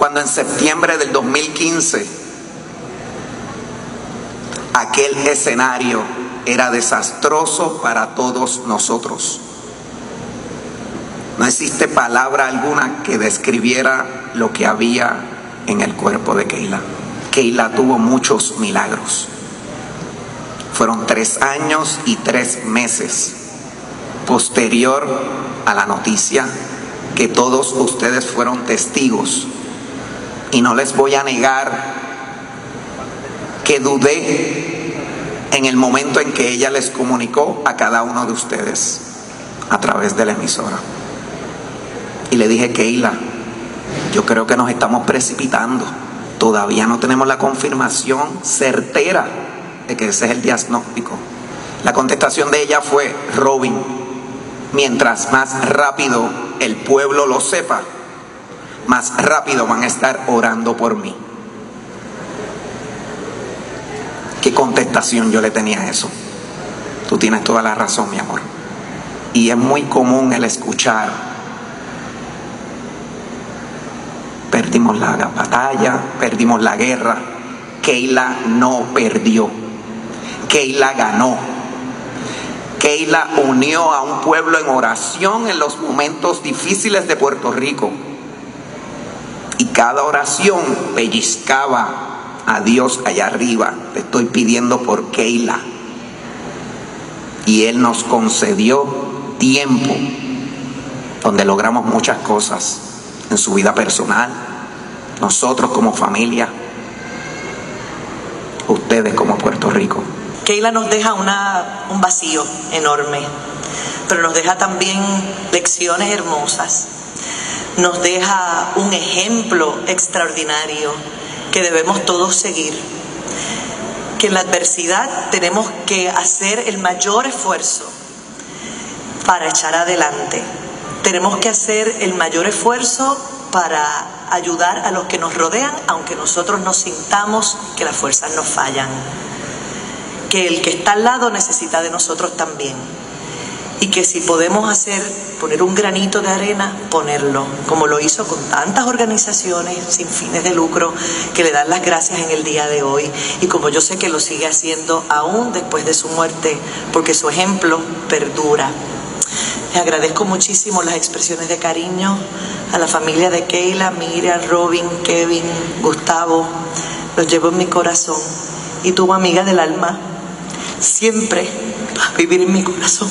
cuando en septiembre del 2015 aquel escenario era desastroso para todos nosotros. No existe palabra alguna que describiera lo que había en el cuerpo de Keila. Keila tuvo muchos milagros. Fueron tres años y tres meses posterior a la noticia que todos ustedes fueron testigos. Y no les voy a negar que dudé en el momento en que ella les comunicó a cada uno de ustedes a través de la emisora. Y le dije, Keila, yo creo que nos estamos precipitando. Todavía no tenemos la confirmación certera de que ese es el diagnóstico. La contestación de ella fue, Robin, mientras más rápido el pueblo lo sepa, más rápido van a estar orando por mí. ¿Qué contestación yo le tenía a eso? Tú tienes toda la razón, mi amor. Y es muy común el escuchar. Perdimos la batalla, perdimos la guerra. Keila no perdió. Keila ganó. Keila unió a un pueblo en oración en los momentos difíciles de Puerto Rico. Y cada oración pellizcaba a Dios allá arriba. Le estoy pidiendo por Keila. Y Él nos concedió tiempo donde logramos muchas cosas en su vida personal, nosotros como familia, ustedes como Puerto Rico. Keila nos deja una, un vacío enorme, pero nos deja también lecciones hermosas, nos deja un ejemplo extraordinario que debemos todos seguir, que en la adversidad tenemos que hacer el mayor esfuerzo para echar adelante, tenemos que hacer el mayor esfuerzo para ayudar a los que nos rodean, aunque nosotros nos sintamos que las fuerzas nos fallan. Que el que está al lado necesita de nosotros también. Y que si podemos hacer, poner un granito de arena, ponerlo, como lo hizo con tantas organizaciones sin fines de lucro que le dan las gracias en el día de hoy. Y como yo sé que lo sigue haciendo aún después de su muerte, porque su ejemplo perdura. Les agradezco muchísimo las expresiones de cariño a la familia de Keila, Miriam, Robin, Kevin, Gustavo. Los llevo en mi corazón. Y tu amiga del alma, siempre va a vivir en mi corazón.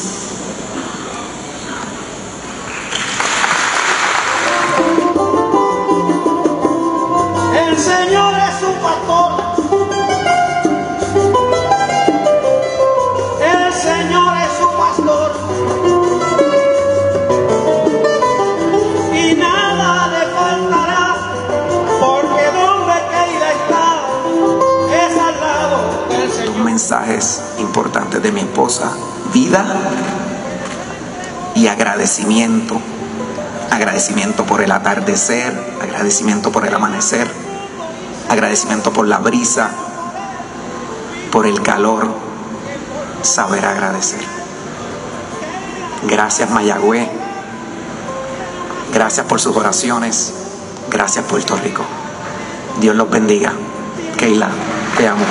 Mensajes importantes de mi esposa. Vida y agradecimiento. Agradecimiento por el atardecer, agradecimiento por el amanecer, agradecimiento por la brisa, por el calor. Saber agradecer. Gracias Mayagüez. Gracias por sus oraciones. Gracias Puerto Rico. Dios los bendiga. Keila, te amo.